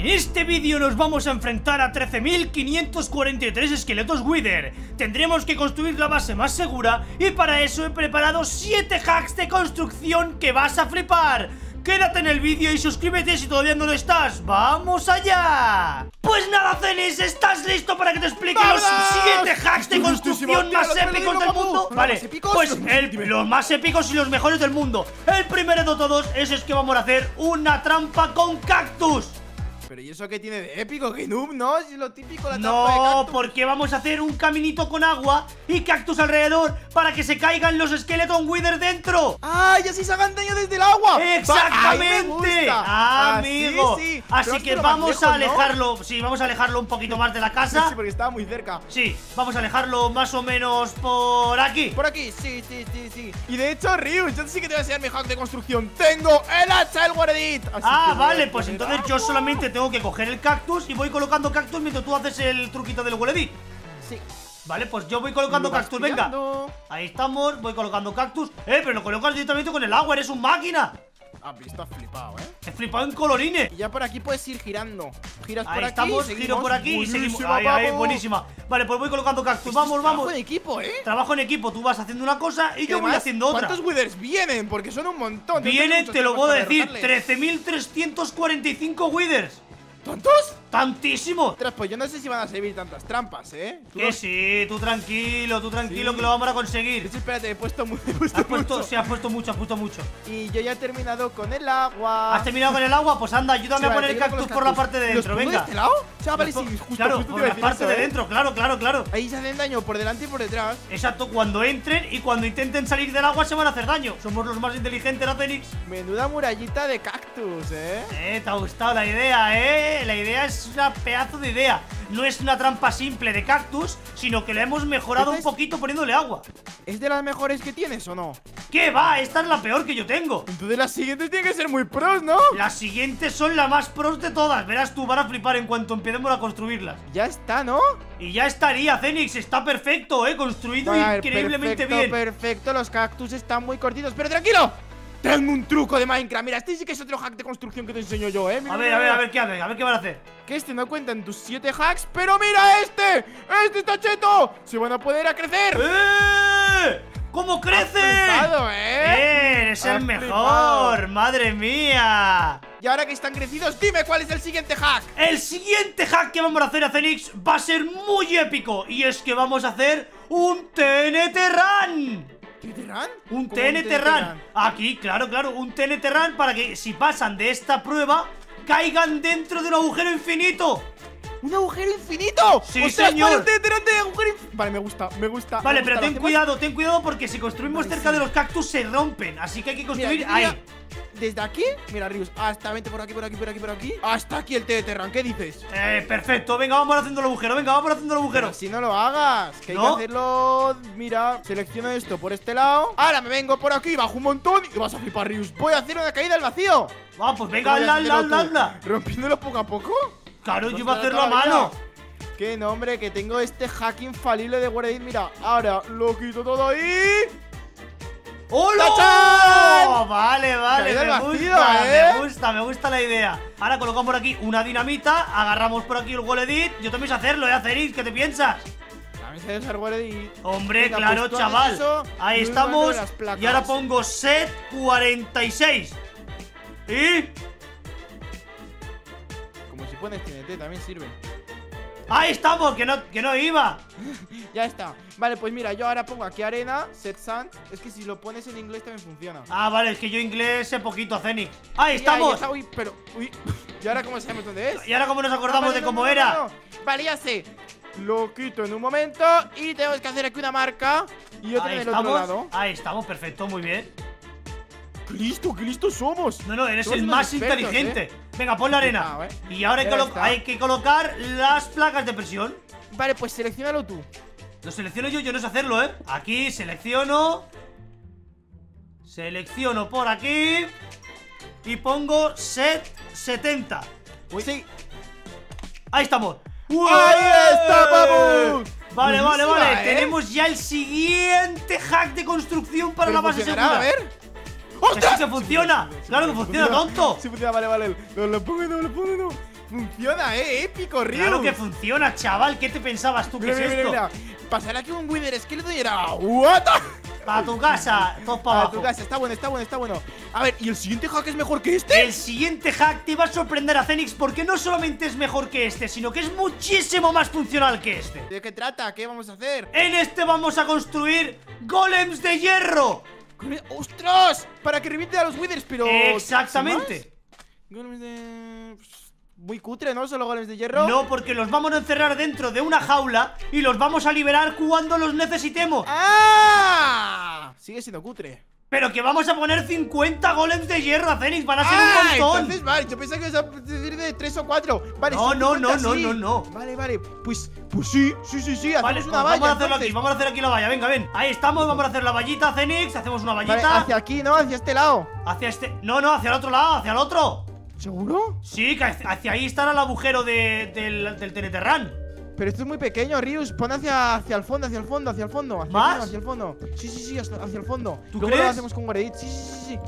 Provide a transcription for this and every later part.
En este vídeo nos vamos a enfrentar a 13.543 esqueletos Wither. Tendremos que construir la base más segura y para eso he preparado 7 hacks de construcción que vas a flipar. Quédate en el vídeo y suscríbete si todavía no lo estás. ¡Vamos allá! Pues nada, Cenis, ¿estás listo para que te explique los 7 hacks de construcción más épicos del mundo? Vale, pues el- los más épicos y los mejores del mundo. El primero de todos es, es que vamos a hacer una trampa con cactus. Pero ¿y eso qué tiene de épico? Noob, ¿no? Es lo típico, la trampa de No, cactus. porque vamos a hacer un caminito con agua y cactus alrededor para que se caigan los Skeleton Wither dentro. ¡Ah! ¡Y así se hagan daño desde el agua! Exactamente, gusta. amigo. Así, sí. Que vamos lejos, a ¿no? alejarlo. Sí, vamos a alejarlo un poquito más de la Sí, casa. porque estaba muy cerca. Sí, vamos a alejarlo más o menos por aquí. Por aquí, sí, sí, sí, sí. Y de hecho, Ryu, yo sí que te voy a enseñar mi hack de construcción. Tengo el hacha. Así Ah, que voy a vale, pues entonces yo solamente tengo que coger el cactus y voy colocando cactus mientras tú haces el truquito del Weledit. Sí. Vale, pues yo voy colocando cactus, venga. Ahí estamos, voy colocando cactus. Eh, pero lo colocas directamente con el agua, eres un máquina. Ah, pero está flipado, ¿eh? He flipado en colorines. Y ya por aquí puedes ir girando. Giras por Ahí aquí. estamos, seguimos. giro por aquí y seguimos. Buenísima, Ahí, ahí, vamos. buenísima. Vale, pues voy colocando cactus. Es Vamos, trabajo vamos. en equipo, ¿eh? Trabajo en equipo, tú vas haciendo una cosa y yo voy haciendo otra. ¿Cuántos withers vienen? Porque son un montón. Viene, te lo puedo decir, 13 13.345 withers. ¿Tantos? ¡Tantísimo! Ostras, pues yo no sé si van a servir tantas trampas, ¿eh? Que sí, tú tranquilo, tú tranquilo Sí. que lo vamos a conseguir. hecho, espérate, he puesto, mu- he puesto Has puesto, mucho. sí, has puesto mucho, has puesto mucho. Y yo ya he terminado con el agua. ¿Has terminado con el agua? Pues anda, ayúdame Sí, a poner con cactus por la parte de ¿Los dentro, venga. de este lado? Chavales, sí, justo, claro, justo te por la parte eso, de ¿eh? dentro, claro, claro, claro. Ahí se hacen daño por delante y por detrás. Exacto, cuando entren y cuando intenten salir del agua se van a hacer daño. Somos los más inteligentes, ¿no, Fénix? Menuda murallita de cactus, ¿eh? Eh, te ha gustado la idea, ¿eh? La idea es una pedazo de idea. No es una trampa simple de cactus, sino que la hemos mejorado un poquito poniéndole agua. ¿Es de las mejores que tienes o no? ¿Qué va? Esta es la peor que yo tengo. Entonces las siguientes tienen que ser muy pros, ¿no? Las siguientes son las más pros de todas. Verás tú, van a flipar en cuanto empecemos a construirlas. Ya está, ¿no? Y ya estaría, Zenix. Está perfecto, ¿eh? Construido ver, increíblemente perfecto, bien. Perfecto, los cactus están muy cortitos. Pero tranquilo, tengo un truco de Minecraft. Mira, este sí que es otro hack de construcción que te enseño yo, ¿eh? Mira, A ver, mira, a ver, mira. a ver qué hacen, a ver qué van a hacer. Que este no cuenta en tus 7 hacks, pero mira este. Este está cheto. Se van a poder a crecer. ¡Eh! ¿Cómo crece? ¿eh? ¡Eres el mejor! flipado. ¡Madre mía! Y ahora que están crecidos, dime cuál es el siguiente hack. El siguiente hack que vamos a hacer a Zenix va a ser muy épico. Y es que vamos a hacer un TNT Run. ¿TNT Run? Un ¿Cómo TNT. Aquí, claro, claro, un TNT para que si pasan de esta prueba, caigan dentro de un agujero infinito. ¡Un agujero infinito! Sí, ¡Ostras, señor. vale, TNT Run de agujero infinito! Vale, me gusta, me gusta. Vale, me pero ten cuidado, ten cuidado porque si construimos Vale, cerca sí. de los cactus se rompen. Así que hay que construir ahí. Desde aquí, mira, Rius, hasta vente por aquí, por aquí, por aquí, por aquí. Hasta aquí el TNT Run, ¿qué dices? Eh, perfecto, venga, vamos haciendo el agujero, venga, vamos haciendo el agujero. Pero si no lo hagas, que hay ¿No? que hacerlo. Mira, selecciono esto por este lado. Ahora me vengo por aquí, bajo un montón y vas a flipar, Rius. Voy a hacer una caída al vacío. Va, pues venga, ¿Cómo voy a hazla, hazla, hazla. ¿Rompiéndolo poco a poco? Claro, yo iba a hacerlo a mano. Qué nombre, que tengo este hack infalible de Guaradit. Mira, ahora lo quito todo ahí. ¡Hola! ¡Tachán! Vale, vale, me gusta, vacío, ¿eh? me gusta, me gusta la idea. Ahora colocamos por aquí una dinamita, agarramos por aquí el Goledit. Yo también sé hacerlo, ¿eh, Acerit? ¿Qué te piensas? También sé usar Guaradit. Hombre, Venga, claro, pues chaval. eso, Ahí me estamos. Y ahora pongo set 46. ¿Y? Pones TNT, también sirve. Ahí estamos, que no, que no iba. Ya está. Vale, pues mira, yo ahora pongo aquí arena, set sand. Es que si lo pones en inglés también funciona. Ah, vale, es que yo inglés sé poquito, Zenix. Ahí Ya, estamos. ya está, uy, pero, uy. ¿Y ahora cómo sabemos dónde es? Y ahora, ¿cómo nos Ah, acordamos vale, de no, cómo no, era? no. Vale, ya sé. Lo quito en un momento y tenemos que hacer aquí una marca y otra en el estamos. otro lado. Ahí estamos, perfecto, muy bien. ¡Qué listo, qué listos somos! No, no, eres Somos el más expertos, inteligente. ¿eh? Venga, pon la arena. ¿eh? Y ahora hay que, Ya colo- está. hay que colocar las placas de presión. Vale, pues seleccionalo tú. Lo selecciono yo, yo no sé hacerlo, ¿eh? Aquí selecciono. Selecciono por aquí. Y pongo set 70. Sí. Ahí estamos. ¡Ahí está, vamos! Vale, vale, Buenísima, vale. ¿eh? Tenemos ya el siguiente hack de construcción para la base segura. A ver. Sí que funciona. Claro que funciona, tonto. Sí funciona, vale, vale. No lo pongo, no lo pongo, no. Funciona, eh, épico, Rius. Claro que funciona, chaval. ¿Qué te pensabas tú que es esto? mira, mira. Pasar aquí un Wither Skeleton y era. ¿What? Para tu casa, todos para abajo. tu casa, está bueno, está bueno, está bueno. A ver, ¿y el siguiente hack es mejor que este? El siguiente hack te va a sorprender a Zenix porque no solamente es mejor que este, sino que es muchísimo más funcional que este. ¿De qué trata? ¿Qué vamos a hacer? En este vamos a construir golems de hierro. ¡Ostras! Para que reviente a los Withers, pero. Exactamente. Golems de. Muy cutre, ¿no? Solo golems de hierro. No, porque los vamos a encerrar dentro de una jaula y los vamos a liberar cuando los necesitemos. ¡Ah! Sigue siendo cutre. Pero que vamos a poner 50 golems de hierro a Zenix, van a ser ¡Ah! un montón. Entonces, vale, yo pensaba que ibas a decir de 3 o 4. Vale, No, no, 50, no, no, no, no. Vale, vale. Pues, pues sí, sí, sí, sí. Vale, una pues valla. vamos a hacerlo aquí, vamos a hacer aquí la valla, venga, ven Ahí estamos, vamos a hacer la vallita, Zenix Hacemos una Vale, vallita hacia aquí, ¿no? Hacia este lado. Hacia este... No, no, hacia el otro lado, hacia el otro ¿Seguro? Sí, que hacia ahí estará el agujero de- del, del Pero esto es muy pequeño, Rius. Pon hacia, hacia el fondo, hacia el fondo, hacia el fondo. Hacia ¿Más? El fondo, hacia el fondo. Sí, sí, sí, hacia, hacia el fondo. ¿Tú Luego crees? lo hacemos con Guaredit. Sí, sí, sí, sí.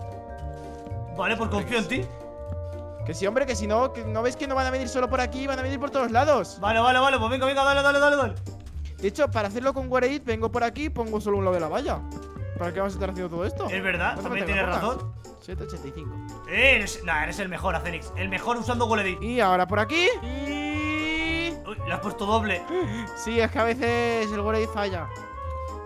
Vale, pues confío en ti Que sí, hombre, que si no, que no ves que no van a venir solo por aquí, van a venir por todos lados. Vale, vale, vale, pues venga, venga, dale, dale, dale, dale De hecho, para hacerlo con Guaredit, vengo por aquí y pongo solo un lado de la valla. ¿Para qué vamos a estar haciendo todo esto? Es verdad, ¿Cuánto también tienes razón 785. Eh, eres, nah, eres el mejor, Acenix El mejor usando Goledit Y ahora por aquí. Y. Uy, le has puesto doble Sí, es que a veces el Guaredit falla.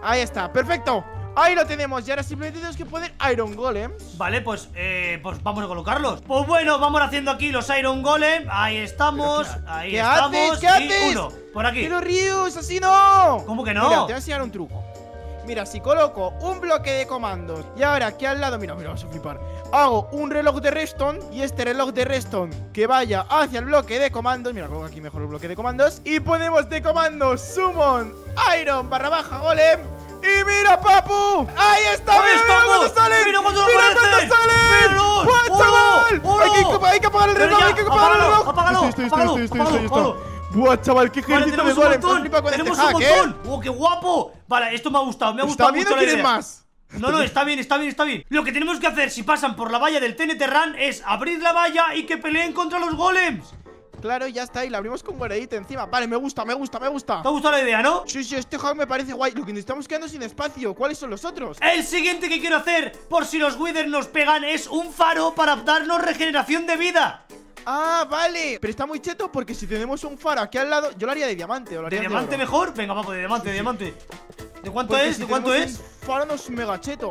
Ahí está, perfecto. Ahí lo tenemos. Y ahora simplemente tenemos que poner Iron Golems. Vale, pues, eh, pues vamos a colocarlos Pues bueno, vamos haciendo aquí los Iron Golem Ahí estamos, Pero, ahí ¿qué estamos haces? ¿Qué Y haces? uno, por aquí Pero Rius, así no. ¿Cómo que no? Mira, te voy a enseñar un truco. Mira, si coloco un bloque de comandos y ahora aquí al lado, mira, mira, vas a flipar. Hago un reloj de redstone y este reloj de redstone que vaya hacia el bloque de comandos. Mira, coloco aquí mejor el bloque de comandos. Y ponemos de comandos summon iron barra baja golem. Y mira, papu. Ahí está. ¡Ahí mira, mira cuánto salen. ¡Mira chaval! ¡Oro! Hay que, apagar el reloj, hay que apagar el reloj. apágalo, apágalo, Buah, chaval, qué Vale, ejército de tenemos un golems. montón este Tenemos hack, un ¿eh? montón ¡Oh, qué guapo! Vale, esto me ha gustado, me ha gustado ¿Está bien mucho o la idea. más? No, no, está bien, está bien, está bien Lo que tenemos que hacer si pasan por la valla del TNT Run Es abrir la valla y que peleen contra los golems Claro, ya está, y la abrimos con guaredit encima. Vale, me gusta, me gusta, me gusta. ¿Te ha gustado la idea, no? Sí, sí, este hack me parece guay. Lo que nos estamos quedando sin espacio. ¿Cuáles son los otros? El siguiente que quiero hacer, por si los Withers nos pegan, es un faro para darnos regeneración de vida Ah, vale. Pero está muy cheto porque si tenemos un faro aquí al lado, yo lo haría de diamante. O lo ¿De haría diamante oro. mejor? Venga, vamos, de diamante, de diamante ¿De cuánto Porque es? si ¿De cuánto es? Un faro nos mega cheto.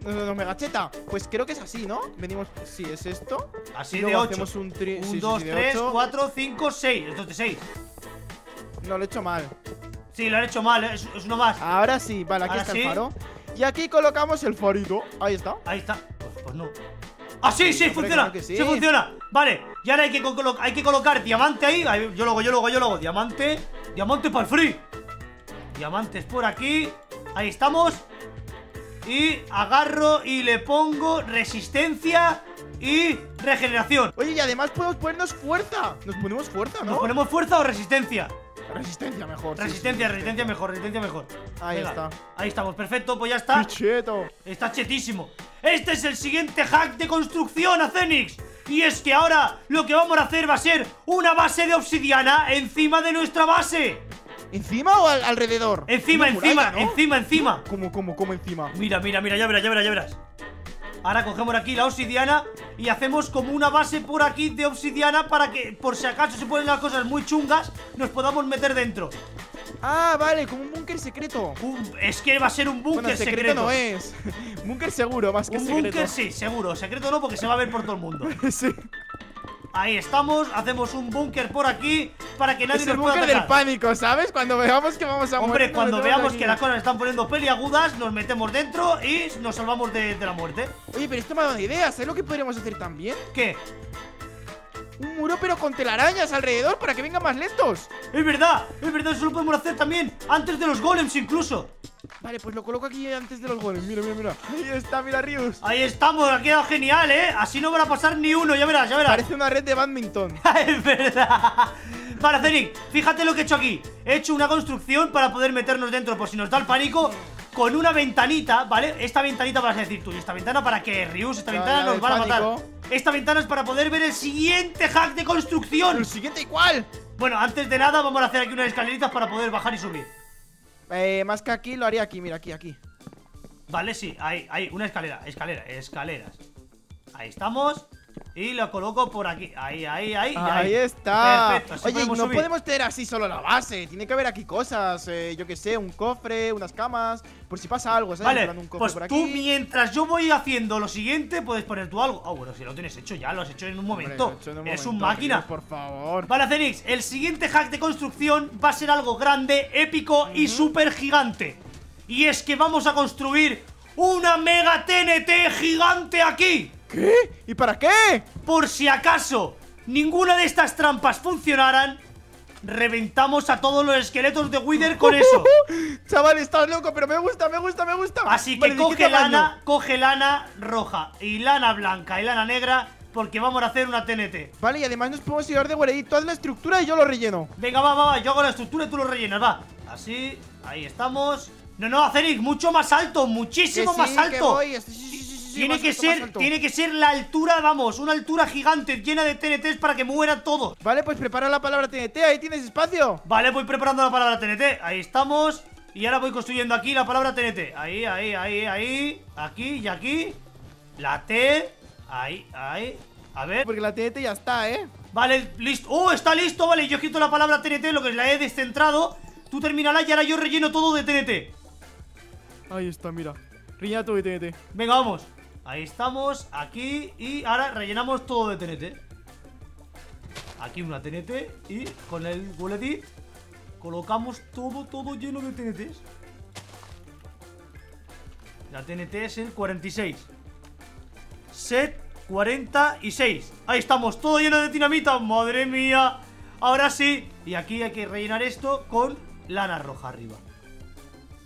No, no, no, mega cheta. Pues creo que es así, ¿no? Venimos. Sí, es esto. Así de luego 8 hacemos un tri. sí, 1, sí, 2, sí, de 3, ocho. 4, 5, 6 Esto es de 6 No, lo he hecho mal. Sí, lo han hecho mal, ¿eh? es, es uno más Ahora sí, vale, aquí Ahora está sí. el faro. Y aquí colocamos el farito. Ahí está. Ahí está. Pues, pues no. ¡Ah, sí, sí! ¡Funciona! que sí. sí. funciona! Vale, y ahora hay que, colo- hay que colocar diamante ahí. Ahí, Yo lo hago, yo lo hago, yo lo hago. Diamante. Diamante para el free. Diamantes por aquí. Ahí estamos. Y agarro y le pongo resistencia y regeneración. Oye, y además podemos ponernos fuerza. Nos ponemos fuerza, ¿no? ¿Nos ponemos fuerza o resistencia? Resistencia mejor. Resistencia, resistencia mejor, resistencia mejor. Ahí está. Ahí estamos, perfecto, pues ya está. ¡Qué cheto! Está chetísimo. Este es el siguiente hack de construcción a Zenix. Y es que ahora lo que vamos a hacer va a ser una base de obsidiana encima de nuestra base. ¿Encima o al- alrededor? Encima, encima, muralla, ¿no? encima, encima. ¿Cómo, cómo, cómo encima? Mira, mira, mira, ya verás, ya verás, ya verás. Ahora cogemos aquí la obsidiana y hacemos como una base por aquí de obsidiana para que, por si acaso se ponen las cosas muy chungas, nos podamos meter dentro. Ah, vale, como un búnker secreto. Un- es que va a ser un Bueno, búnker secreto, secreto. no es. búnker seguro, más que Un secreto. búnker sí, seguro. Secreto no, porque se va a ver por todo el mundo. sí. Ahí estamos, hacemos un búnker por aquí para que nadie Es el nos pueda búnker del atacar. pánico, ¿sabes? Cuando veamos que vamos a morir. Hombre, cuando veamos que las cosas están poniendo peliagudas, nos metemos dentro y nos salvamos de, de la muerte. Oye, pero esto me ha dado una idea. ¿Sabes lo que podríamos hacer también? ¿Qué? Un muro, pero con telarañas alrededor para que vengan más lentos. Es verdad, es verdad, eso lo podemos hacer también antes de los golems incluso. Vale, pues lo coloco aquí antes de los goles. Mira, mira, mira. Ahí está, mira, Rius. Ahí estamos, ha quedado genial, ¿eh? Así no van a pasar ni uno, ya verás, ya verás. Parece una red de badminton. es verdad. Vale, Zenix, fíjate lo que he hecho aquí. He hecho una construcción para poder meternos dentro por si nos da el pánico. Con una ventanita, ¿vale? Esta ventanita vas a decir tú, ¿y esta ventana para qué, Rius? Esta La- ventana la nos van a matar. Esta ventana es para poder ver el siguiente hack de construcción. ¿El siguiente y cuál? Bueno, antes de nada vamos a hacer aquí unas escaleritas para poder bajar y subir. Eh, más que aquí, lo haría aquí, mira, aquí, aquí. Vale, sí, ahí, ahí, una escalera, escalera, escaleras. Ahí estamos Y lo coloco por aquí, ahí, ahí, ahí y Ahí está Perfecto, así Oye, podemos no subir. podemos tener así solo la base Tiene que haber aquí cosas, eh, yo que sé, un cofre, unas camas Por si pasa algo, ¿sabes? Vale, un cofre pues por tú aquí. mientras yo voy haciendo lo siguiente Puedes poner tú algo Ah, bueno, si lo tienes hecho ya, lo has hecho en un Hombre, momento lo he en un Eres un momento, máquina Por favor Vale, Cenix, el siguiente hack de construcción va a ser algo grande, épico y súper gigante. Y es que vamos a construir una mega TNT gigante aquí. ¿Qué? ¿Y para qué? Por si acaso ninguna de estas trampas funcionaran, reventamos a todos los esqueletos de Wither con eso. Chaval, estás loco, pero me gusta, me gusta, me gusta Así que Vale, ¿de qué coge lana, coge lana roja y lana blanca y lana negra porque vamos a hacer una TNT. Vale, y además nos podemos llevar de Guareí toda la estructura y yo lo relleno Venga, va, va, va, yo hago la estructura y tú lo rellenas, va Así, ahí estamos No, no, Acerix, mucho más alto, muchísimo Que más sí, que alto voy, sí, Tiene que ser, tiene que ser la altura, vamos, una altura gigante llena de TNTs para que mueran todos Vale, pues prepara la palabra TNT, ahí tienes espacio Vale, voy preparando la palabra TNT, ahí estamos Y ahora voy construyendo aquí la palabra TNT Ahí, ahí, ahí, ahí, aquí y aquí La T, ahí, ahí A ver, Porque la TNT ya está, ¿eh? Vale, listo. ¡Oh, está listo! Vale, yo he escrito la palabra TNT, lo que la he descentrado. Tú terminala y ahora yo relleno todo de TNT. Ahí está, mira Rellena todo de TNT Venga, vamos. Ahí estamos, aquí y ahora rellenamos todo de TNT. Aquí una TNT y con el bullet colocamos todo, todo lleno de TNTs. La TNT es el 46. Set 46. Ahí estamos, todo lleno de dinamita. Madre mía. Ahora sí. Y aquí hay que rellenar esto con lana roja arriba.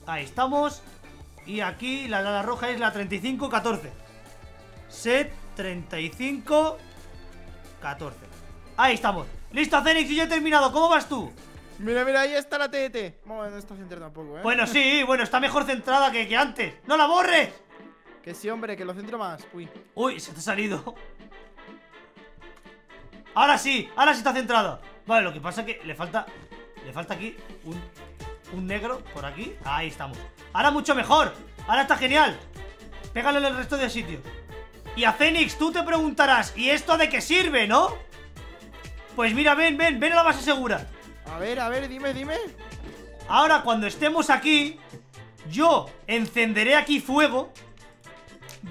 Ahí estamos. Y aquí la lana roja es la 3514. Set 35 14. Ahí estamos. Listo, Cenix, y ya he terminado. ¿Cómo vas tú? Mira, mira, ahí está la TNT Bueno, no está centrada tampoco, ¿eh? Bueno, sí, bueno, está mejor centrada que, que antes. ¡No la borres! Que sí, hombre, que lo centro más Uy Uy, se te ha salido. Ahora sí, ahora sí está centrada. Vale, lo que pasa es que le falta. Le falta aquí un, un negro por aquí. Ahí estamos. Ahora mucho mejor. Ahora está genial. Pégale el resto de sitio. Y a Fénix, tú te preguntarás, ¿y esto de qué sirve, no? Pues mira, ven, ven, ven a la base segura. A ver, a ver, dime, dime Ahora, cuando estemos aquí, yo encenderé aquí fuego,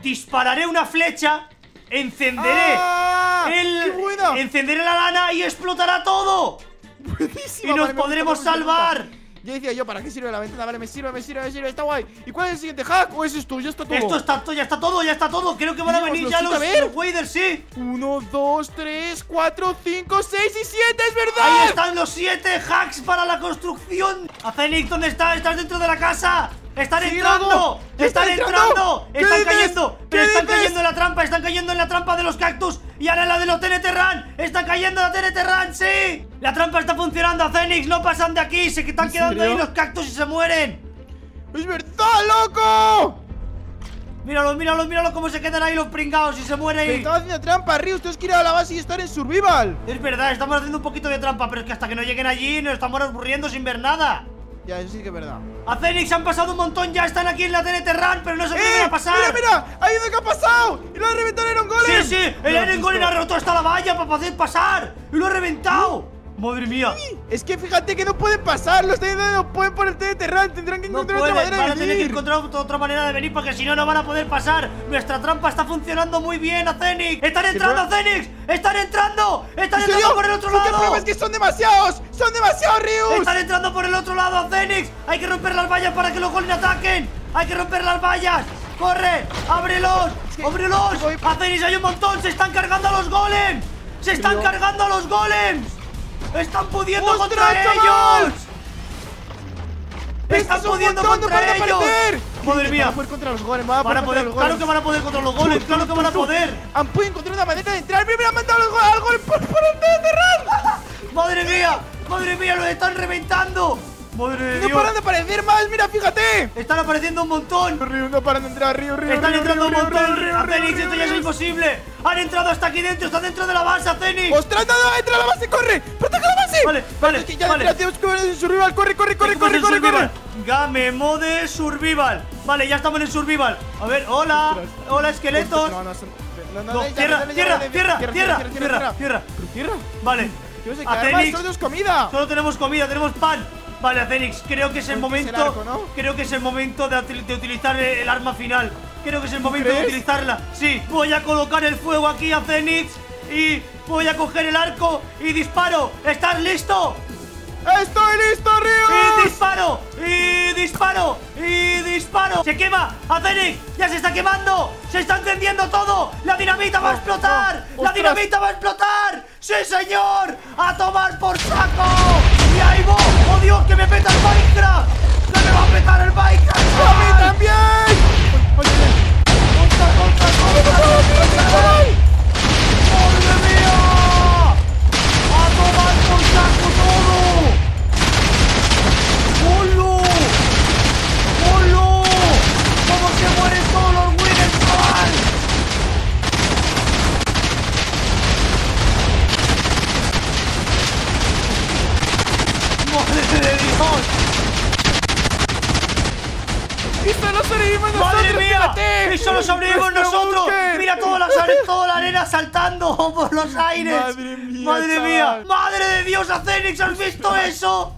dispararé una flecha, encenderé ¡Ah! el. Encenderé la lana y explotará todo. Buenísima, Y nos vale, podremos salvar. Ya decía yo, ¿para qué sirve la ventana? Vale, me sirve, me sirve, me sirve, está guay ¿Y cuál es el siguiente hack? ¿O es esto? Ya está todo Esto está todo, ya está todo, ya está todo. Creo que van a venir ya los, a ver. los waders, sí. 1, 2, 3, 4, 5, 6 y 7, ¡es verdad! Ahí están los siete hacks para la construcción. Acenix, ¿dónde estás? ¿Estás dentro de la casa? ¡Están entrando! ¡Están ¿Están entrando! ¡Están cayendo! ¿Qué ¡Pero están cayendo en la trampa! ¡Están cayendo en la trampa de los cactus! ¡Y ahora la de los TNT Run! ¡Están cayendo en la TNT Run! ¡Sí! La trampa está funcionando, Acenix. No pasan de aquí. Se están ¿En quedando ahí los cactus y se mueren. ¡Es verdad, loco! Míralos, míralos, míralos cómo se quedan ahí los pringados y se mueren ahí. estaba haciendo trampa, Rius, tú has que ir a la base y estar en survival Es verdad, estamos haciendo un poquito de trampa, pero es que hasta que no lleguen allí nos estamos aburriendo sin ver nada. Ya, eso sí que es verdad A Cenix han pasado un montón, ya están aquí en la TNT Run, pero no se ¡Eh! a pasar. ¡Mira, mira! ¡Hay uno que ha pasado! ¡Y lo ha reventado Iron Golem! Sí, sí, el ¿Lo has Iron Golem ha roto hasta la valla para poder pasar y lo ha reventado. Madre mía. Es que fíjate que no pueden pasar, los no pueden por el Run, tendrán que No encontrar pueden, otra manera van a de tener que venir. encontrar otra manera de venir porque si no, no van a poder pasar. Nuestra trampa está funcionando muy bien, Acenix. ¡Están entrando, Acenix! ¡Están entrando! ¡Están ¿En entrando serio? por el otro ¿Por qué lado! pruebas que son demasiados? ¡Son demasiados, Rius! ¡Están entrando por el otro lado, Acenix! ¡Hay que romper las vallas para que los golems ataquen! ¡Hay que romper las vallas! ¡Corre! ¡Ábrelos! que- ¡Ábrelos! ¡Acenix, hay un montón! ¡Se están cargando a los golems! ¡Se están cargando a los golems! ¡Están pudiendo ¡Ostras, contra ellos! ¡Están ¡Es un pudiendo contra de ellos! ¡Madre Van mía! a poder contra los golems, van a Van poder poder, los claro golems. que van a poder contra los golems, claro que van a poder. Han podido encontrar una manera de entrar. Primero han mandado al gol, al gol por, por el TNT Run. ¡Madre mía! ¡Madre mía! ¡Lo están reventando! Madre de No Dios. paran de aparecer más, mira, fíjate. Están apareciendo un montón. Río, no paran de entrar, Río, Río. Están Río, entrando un montón. Río, Río, esto ya es imposible. Han entrado hasta aquí dentro. Están dentro de la base, Acenix. ¡Ostras, no, no! ¡Entra a la base, corre! ¡Protege la base! Vale, vale, que ya vale. la tenemos que ver en survival, corre, corre, corre, corre, corre, corre. Game mode survival. Vale, ya estamos en survival. A ver, hola. Ostras. Hola, esqueletos. No, no, son- no, no, No, dale, tierra, dale, tierra, dale, tierra, tierra, tierra, tierra, tierra. ¿Pero tierra? Vale. Tenemos comida. solo tenemos comida, tenemos pan. Vale, Acenix, creo que es el es el momento. arco, ¿no? Creo que es el momento de, utilizar el, el arma final. Creo que es el momento de utilizarla. Sí, voy a colocar el fuego aquí a y voy a coger el arco y disparo. ¿Estás listo? ¡Estoy listo, ¡Y Río! disparo! ¡Y disparo! ¡Y disparo! ¡Se quema! ¡Acenix! ¡Ya se está quemando! ¡Se está encendiendo todo! ¡La dinamita va a explotar! ¡La dinamita va a explotar! ¡Sí, señor! ¡A tomar por saco! ¡Y ahí! ¡Oh, Dios! ¡Que me peta el Minecraft! ¡Que me va a petar el Minecraft! ¡A mí también! ¡Ay, ay, ¡Contra, contra, contra! ¡Madre mía! ¡A tomar por saco todo! ¡Holo! ¡Holo! ¿Cómo se mueren todos los winners, chaval? ¡Madre de Dios! ay! ¡Y solo sobrevivimos nosotros! ¡Madre mía! fíjate! ¡Y solo sobrevivimos Nuestro nosotros! búnker. ¡Mira toda la, toda la arena saltando por los aires! Madre mía, ¡Madre mía! chaval. ¡Madre de Dios, Acenix! ¿Has visto eso?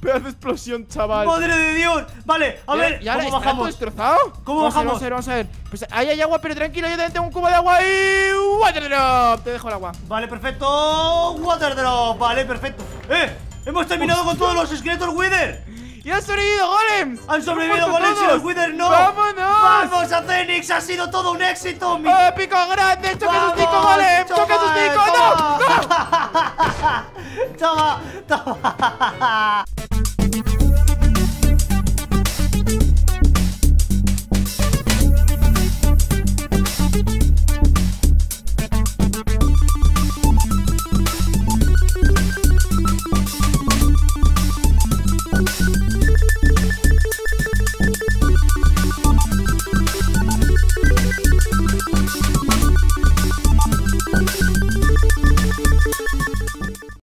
Pedazo de explosión, chaval. ¡Madre de Dios! Vale, a ¿Y ver, ¿y ahora ¿cómo bajamos? destrozado? ¿Cómo vamos bajamos? A ver, vamos a ver, vamos a ver. Pues ahí hay agua, pero tranquilo, yo también tengo un cubo de agua y... ¡Water drop! Te dejo el agua. Vale, perfecto. Water drop. Vale, perfecto. ¡Eh! Hemos terminado con todos los esqueletos Wither. ¡Y han sobrevivido golems! Han sobrevivido golems y los Wither no. ¡Vámonos! ¡Vamos, Acenix! ¡Ha sido todo un éxito! Mi... ¡Épico grande! ¡Choca sus ¡Vamos, cinco golems! ¡Choca sus cinco! ¡No! ¡No! ¡Toma! ¡Toma!